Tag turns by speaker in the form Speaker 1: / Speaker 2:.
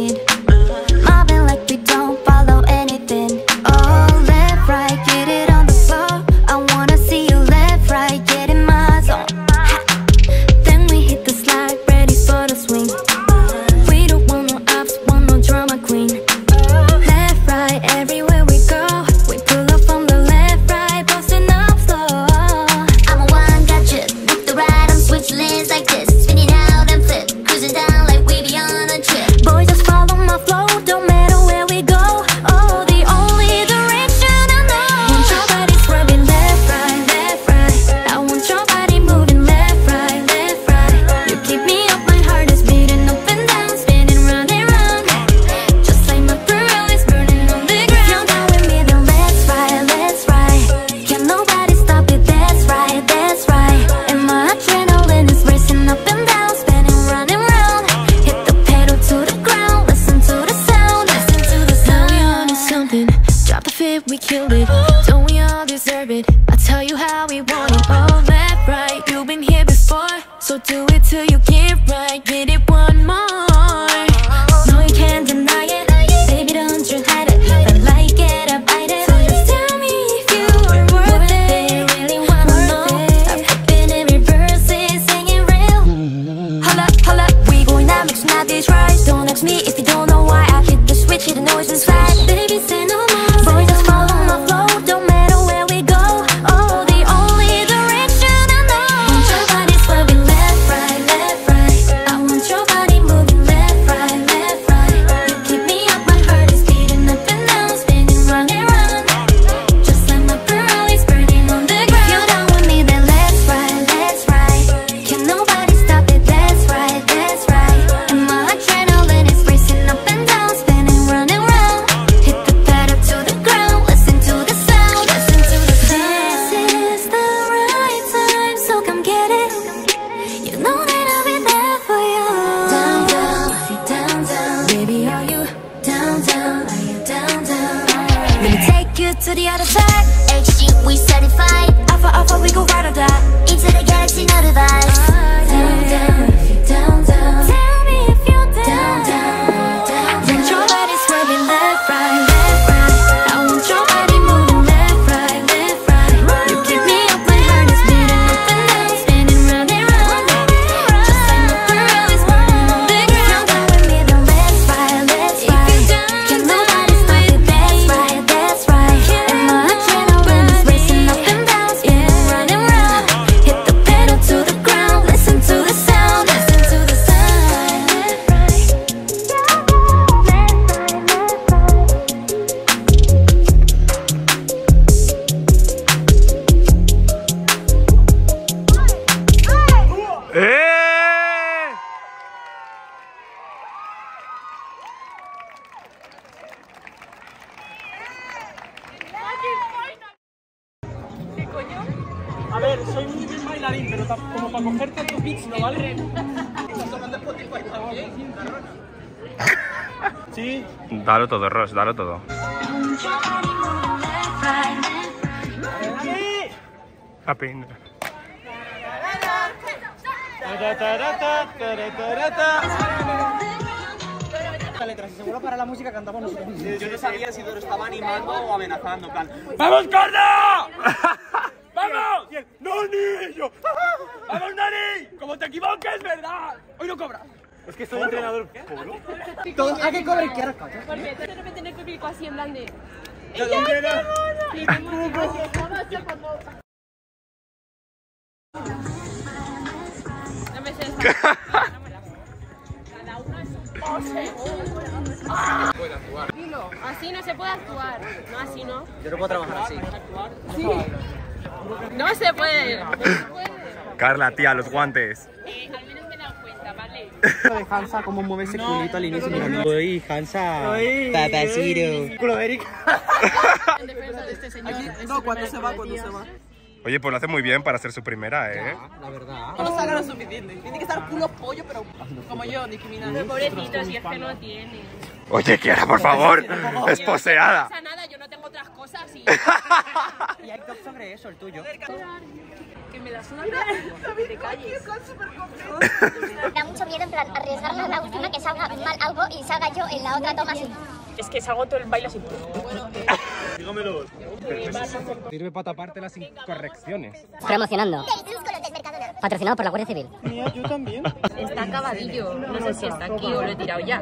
Speaker 1: need. we killed it. to the other side
Speaker 2: HG, we certified
Speaker 1: Alpha, alpha, we go ride or die
Speaker 2: Into the galaxy,
Speaker 3: not divide soy muy bien bailarín, pero como para cogerte tus beats, ¿no vale? Sí.
Speaker 4: Dalo todo, Ross, dalo todo.
Speaker 3: Aprende. Letras, seguro para la música cantamos nosotros. Yo no sabía si Doro estaba animando o amenazando, ¡Vamos, gordo! que soy entrenador polo. Todo, ¿A qué cobre quiero cobre?
Speaker 5: Porque de repente tiene público así en blanco de...
Speaker 3: ¡Ya está,
Speaker 5: Y como pues, No me sé Cada uno es así no se puede actuar. No, así no.
Speaker 3: Yo no puedo trabajar así.
Speaker 5: No se puede. No se puede.
Speaker 4: Carla, tía, los guantes
Speaker 3: de Hansa, cómo mueve ese no, culito al inicio. No, no, Uy, Hansa. Culo Erika.
Speaker 5: En defensa de este señor.
Speaker 3: Aquí, es no, cuando se va, cuando se va.
Speaker 4: Oye, pues lo hace muy bien para ser su primera, ¿eh?
Speaker 3: Ya, la verdad.
Speaker 6: No saca lo suficiente. Tiene que estar culo pollo, pero como yo, Nicki Minaj.
Speaker 5: Pobrecito, si es que no tiene.
Speaker 4: Oye, Kiara, por favor. Es poseada.
Speaker 5: y...
Speaker 3: Hay top sobre eso, el tuyo.
Speaker 5: que me das una que te calles.
Speaker 2: Me da mucho miedo en plan arriesgarme a la última que salga mal algo y salga yo en la otra toma así.
Speaker 5: Es que salgo todo el baile así.
Speaker 3: Sirve para taparte las incorrecciones.
Speaker 2: Promocionando. Patrocinado por la Guardia Civil.
Speaker 3: Mira, yo también.
Speaker 5: Está acabadillo. No sé si está aquí o lo he tirado ya.